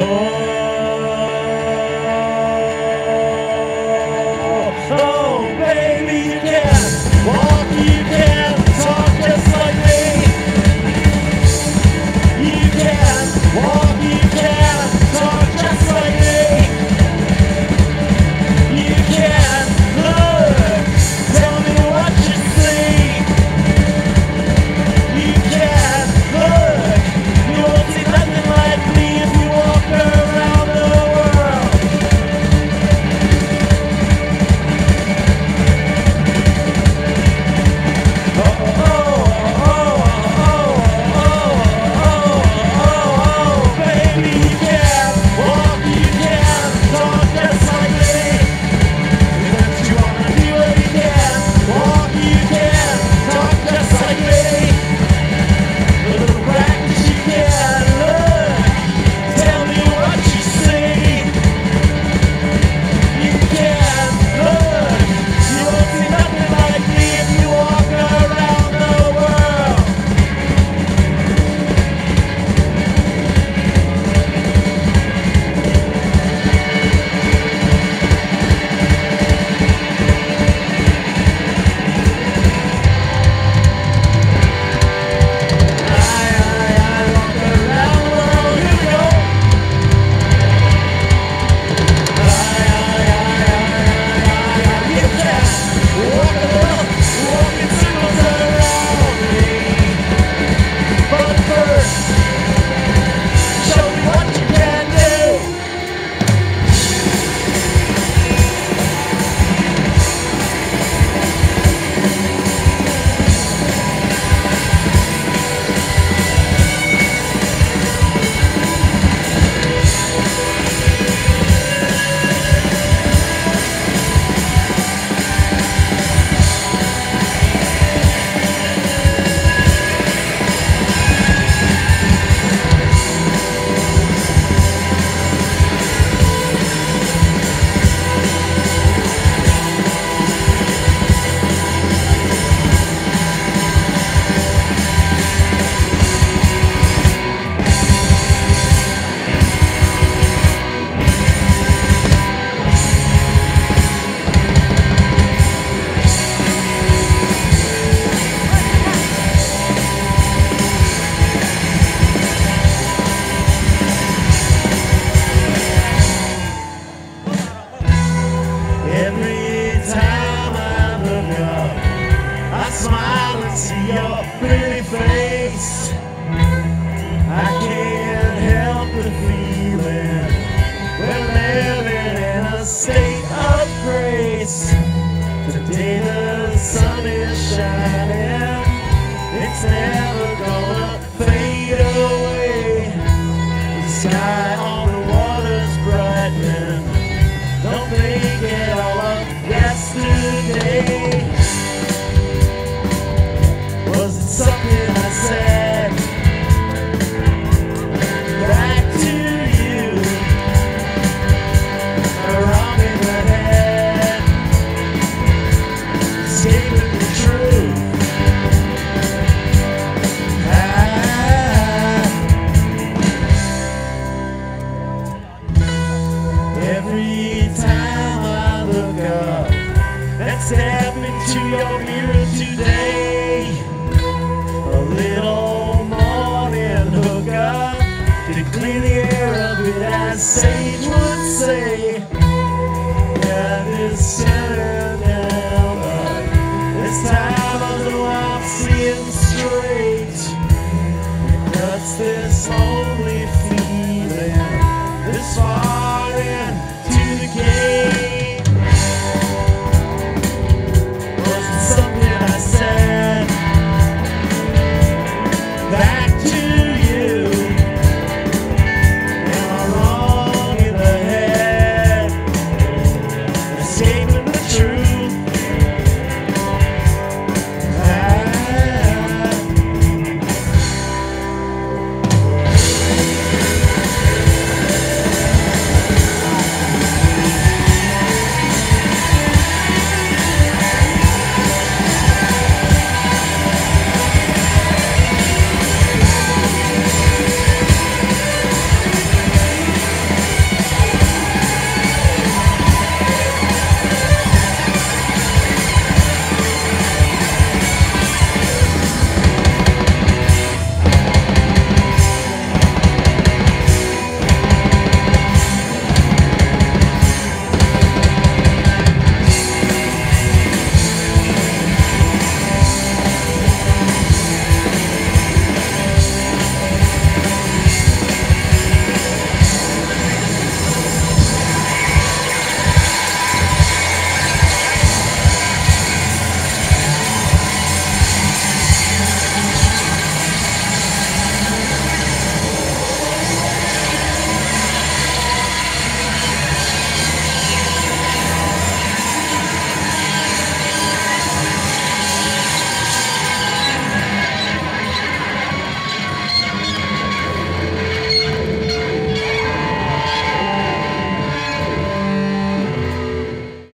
Oh. smile and see your pretty face. I can't help the feeling we're living in a state of grace. Today the sun is shining. It's To your mirror today. A little morning hookup to clean the air up, it as Sage would say. Yeah, this center.